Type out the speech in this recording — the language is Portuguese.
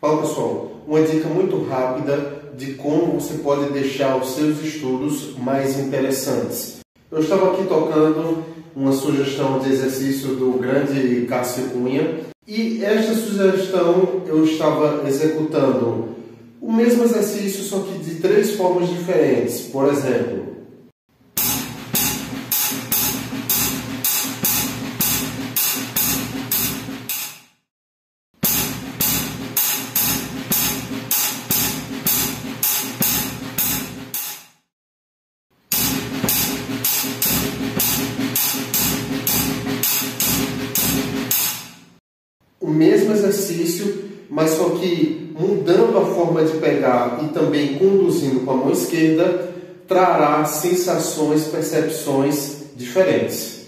Fala pessoal, uma dica muito rápida de como você pode deixar os seus estudos mais interessantes. Eu estava aqui tocando uma sugestão de exercício do grande Cássio Cunha e esta sugestão eu estava executando o mesmo exercício, só que de três formas diferentes. Por exemplo, o mesmo exercício, mas só que mudando a forma de pegar e também conduzindo com a mão esquerda, trará sensações, percepções diferentes.